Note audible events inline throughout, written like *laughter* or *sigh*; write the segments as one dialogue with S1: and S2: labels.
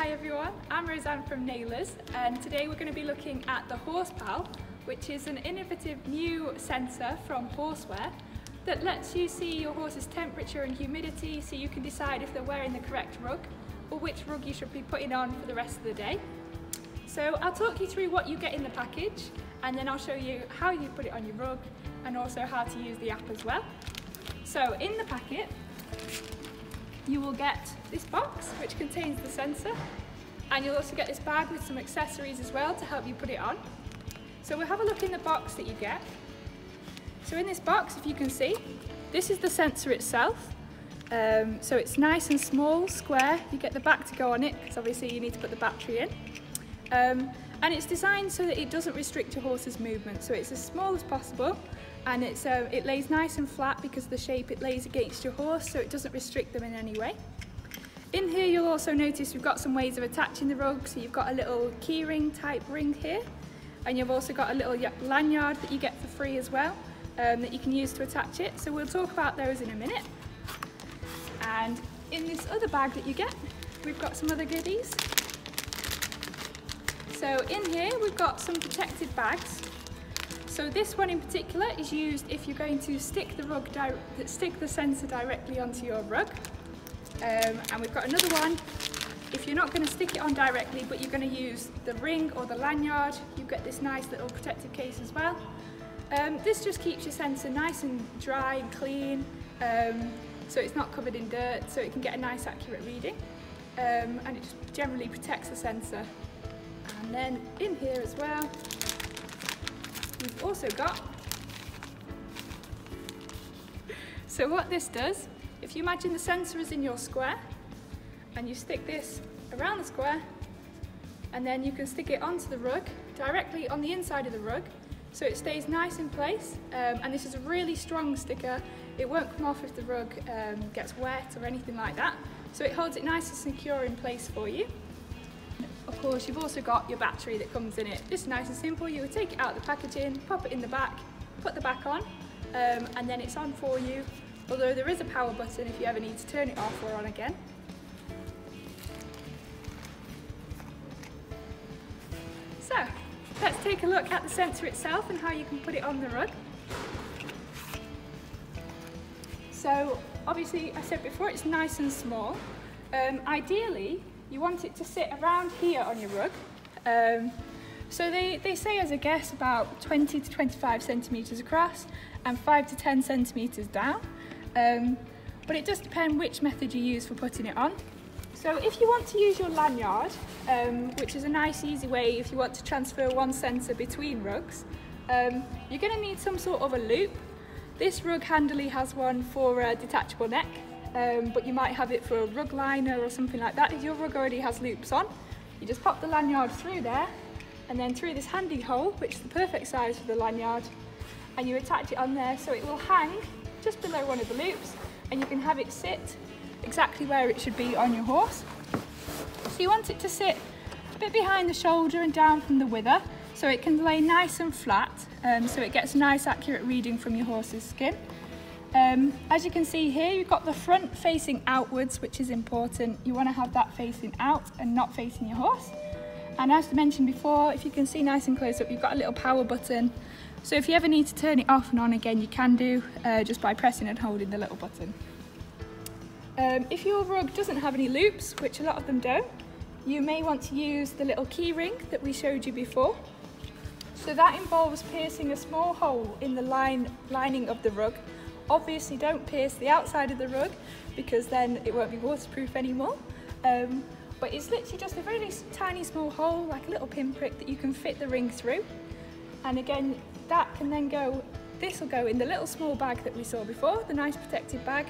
S1: Hi everyone, I'm Rosanne from Naylors and today we're going to be looking at the HorsePal which is an innovative new sensor from Horseware that lets you see your horse's temperature and humidity so you can decide if they're wearing the correct rug or which rug you should be putting on for the rest of the day. So I'll talk you through what you get in the package and then I'll show you how you put it on your rug and also how to use the app as well. So in the packet you will get this box which contains the sensor and you'll also get this bag with some accessories as well to help you put it on. So we'll have a look in the box that you get. So in this box, if you can see, this is the sensor itself. Um, so it's nice and small, square. You get the back to go on it because obviously you need to put the battery in. Um, and it's designed so that it doesn't restrict your horse's movement. So it's as small as possible and it's, uh, it lays nice and flat because the shape it lays against your horse so it doesn't restrict them in any way. In here you'll also notice we've got some ways of attaching the rug. So you've got a little keyring type ring here and you've also got a little lanyard that you get for free as well um, that you can use to attach it. So we'll talk about those in a minute. And in this other bag that you get we've got some other goodies. So in here we've got some protected bags so this one in particular is used if you're going to stick the rug stick the sensor directly onto your rug. Um, and we've got another one if you're not going to stick it on directly but you're going to use the ring or the lanyard, you get this nice little protective case as well. Um, this just keeps your sensor nice and dry and clean um, so it's not covered in dirt so it can get a nice accurate reading um, and it just generally protects the sensor. And then in here as well We've also got, so what this does, if you imagine the sensor is in your square and you stick this around the square and then you can stick it onto the rug directly on the inside of the rug so it stays nice in place. Um, and this is a really strong sticker. It won't come off if the rug um, gets wet or anything like that. So it holds it nice and secure in place for you of course, you've also got your battery that comes in it. Just nice and simple. You would take it out of the packaging, pop it in the back, put the back on, um, and then it's on for you. Although there is a power button if you ever need to turn it off or on again. So, let's take a look at the sensor itself and how you can put it on the rug. So, obviously, I said before, it's nice and small. Um, ideally, you want it to sit around here on your rug. Um, so they, they say as a guess about 20 to 25 centimetres across and 5 to 10 centimetres down. Um, but it does depend which method you use for putting it on. So if you want to use your lanyard, um, which is a nice easy way if you want to transfer one sensor between rugs, um, you're going to need some sort of a loop. This rug handily has one for a detachable neck um, but you might have it for a rug liner or something like that. If your rug already has loops on, you just pop the lanyard through there and then through this handy hole, which is the perfect size for the lanyard, and you attach it on there so it will hang just below one of the loops and you can have it sit exactly where it should be on your horse. So you want it to sit a bit behind the shoulder and down from the wither so it can lay nice and flat um, so it gets a nice accurate reading from your horse's skin. Um, as you can see here, you've got the front facing outwards, which is important. You want to have that facing out and not facing your horse. And as I mentioned before, if you can see nice and close up, you've got a little power button. So if you ever need to turn it off and on again, you can do uh, just by pressing and holding the little button. Um, if your rug doesn't have any loops, which a lot of them don't, you may want to use the little key ring that we showed you before. So that involves piercing a small hole in the line, lining of the rug Obviously don't pierce the outside of the rug because then it won't be waterproof anymore. Um, but it's literally just a very tiny small hole, like a little pinprick that you can fit the ring through. And again, that can then go, this will go in the little small bag that we saw before, the nice protective bag,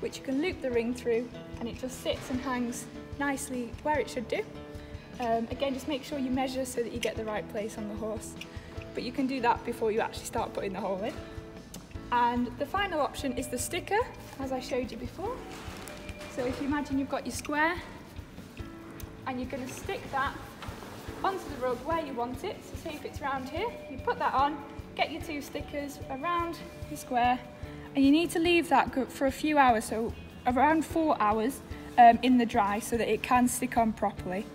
S1: which you can loop the ring through and it just sits and hangs nicely where it should do. Um, again, just make sure you measure so that you get the right place on the horse. But you can do that before you actually start putting the hole in. And the final option is the sticker, as I showed you before. So if you imagine you've got your square and you're going to stick that onto the rug where you want it. So say if it's around here, you put that on, get your two stickers around the square and you need to leave that for a few hours, so around four hours um, in the dry so that it can stick on properly.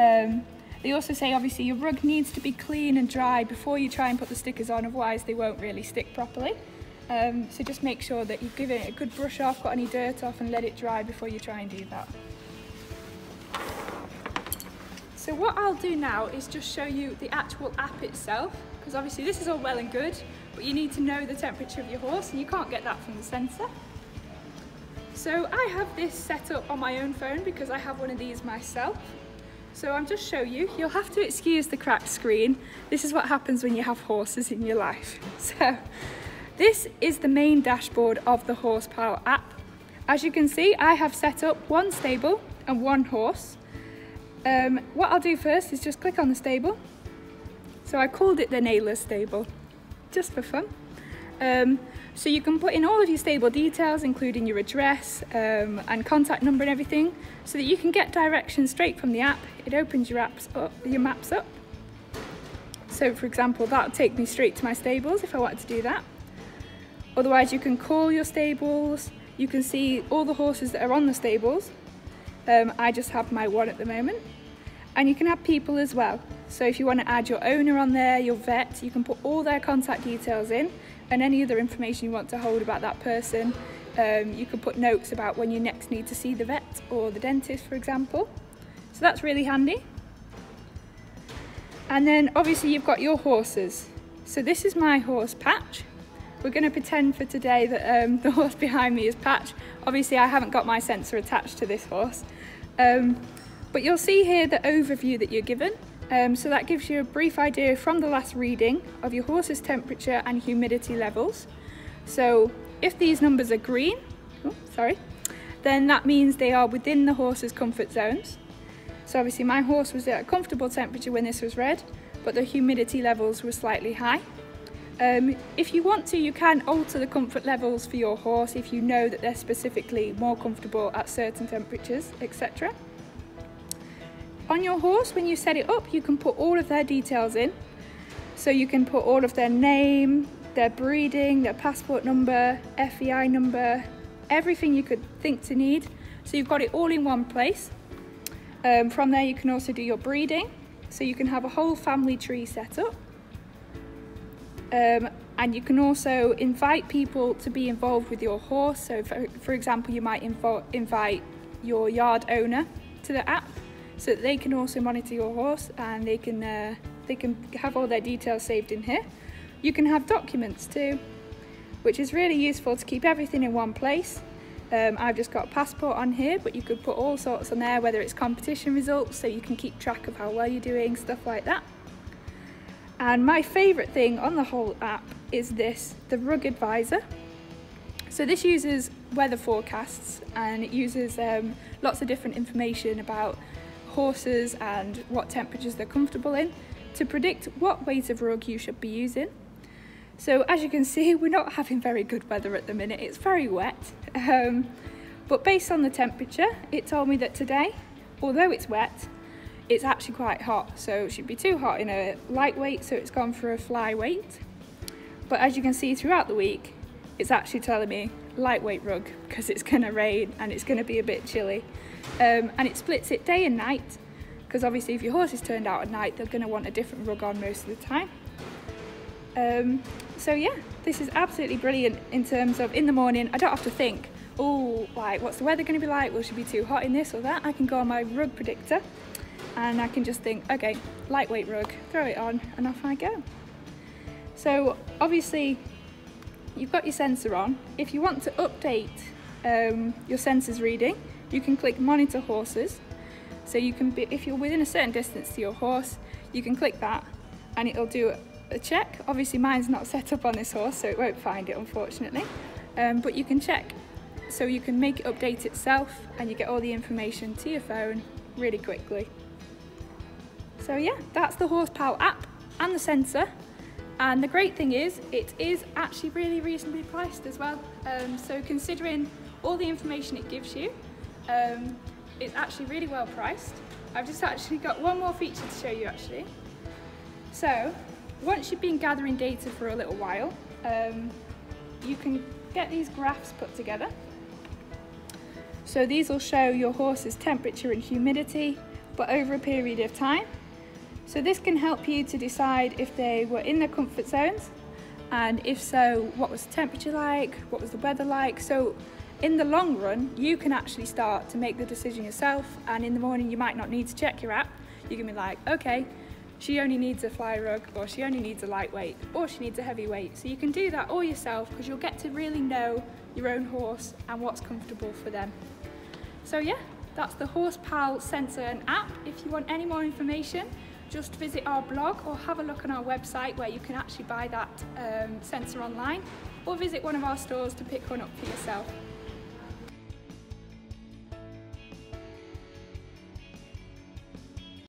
S1: Um, they also say obviously your rug needs to be clean and dry before you try and put the stickers on, otherwise they won't really stick properly. Um, so just make sure that you give it a good brush off, got any dirt off and let it dry before you try and do that. So what I'll do now is just show you the actual app itself, because obviously this is all well and good, but you need to know the temperature of your horse and you can't get that from the sensor. So I have this set up on my own phone because I have one of these myself. So I'm just show you, you'll have to excuse the cracked screen. This is what happens when you have horses in your life. *laughs* So this is the main dashboard of the Horsepal app. As you can see, I have set up one stable and one horse. Um, what I'll do first is just click on the stable. So I called it the Naylor stable, just for fun. Um, so you can put in all of your stable details, including your address um, and contact number and everything, so that you can get directions straight from the app. It opens your apps up, your maps up. So for example, that'll take me straight to my stables if I wanted to do that. Otherwise you can call your stables, you can see all the horses that are on the stables. Um, I just have my one at the moment. And you can have people as well. So if you want to add your owner on there, your vet, you can put all their contact details in and any other information you want to hold about that person. Um, you can put notes about when you next need to see the vet or the dentist, for example. So that's really handy. And then obviously you've got your horses. So this is my horse Patch. We're going to pretend for today that um, *laughs* the horse behind me is Patch. Obviously I haven't got my sensor attached to this horse. Um, but you'll see here the overview that you're given. Um, so that gives you a brief idea from the last reading of your horse's temperature and humidity levels. So if these numbers are green, oh, sorry, then that means they are within the horse's comfort zones. So obviously my horse was at a comfortable temperature when this was red, but the humidity levels were slightly high. Um, if you want to, you can alter the comfort levels for your horse if you know that they're specifically more comfortable at certain temperatures, etc. On your horse, when you set it up, you can put all of their details in. So you can put all of their name, their breeding, their passport number, FEI number, everything you could think to need. So you've got it all in one place. Um, from there you can also do your breeding. So you can have a whole family tree set up. Um, and you can also invite people to be involved with your horse. So for, for example, you might invite your yard owner to the app so that they can also monitor your horse and they can uh, they can have all their details saved in here. You can have documents too, which is really useful to keep everything in one place. Um, I've just got a passport on here, but you could put all sorts on there, whether it's competition results, so you can keep track of how well you're doing, stuff like that. And my favourite thing on the whole app is this, the Rug Advisor. So this uses weather forecasts and it uses um, lots of different information about horses and what temperatures they're comfortable in to predict what weight of rug you should be using. So as you can *laughs* see, we're not having very good weather at the minute. It's very wet. Um, but based on the temperature, it told me that today, although it's wet, it's actually quite hot. So it should be too hot in a lightweight, so it's gone for a fly weight. But as you can see throughout the week, it's actually telling me lightweight rug because it's going to rain and it's going to be a bit chilly. Um, and it splits it day and night because obviously if your horse is turned out at night they're going to want a different rug on most of the time. Um, so yeah, this is absolutely brilliant in terms of in the morning I don't have to think oh like what's the weather going to be like, will she be too hot in this or that? I can go on my rug predictor and I can just think okay lightweight rug, throw it on and off I go. So obviously you've got your sensor on. If you want to update um, your sensor's reading you can click monitor horses. So you can be, if you're within a certain distance to your horse, you can click that and it'll do a check. Obviously mine's not *laughs* set up on this horse, so it won't find it unfortunately. Um, but you can check. So you can make it update itself and you get all the information to your phone really quickly. So yeah, that's the Horsepal app and the sensor. And the great thing is, it is actually really reasonably priced as well. Um, so considering all the information it gives you, um, it's actually really well priced. I've just actually got one more feature to show you actually. So, once you've been gathering data for a little while, um, you can get these graphs put together. So these will show your horse's temperature and humidity, but over a period of time. So this can help you to decide if they were in their comfort zones, and if so, what was the temperature like, what was the weather like. So in the long run, you can actually start to make the decision yourself, and in the morning you might not need to check your app. You can be like, okay, she only needs a fly rug, or she only needs a lightweight, or she needs a heavyweight. So you can do that all yourself because you'll get to really know your own horse and what's comfortable for them. So yeah, that's the HorsePal sensor and app. If you want any more information, just visit our blog or have a look on our website where you can actually buy that um, sensor online or visit one of our stores to pick one up for yourself.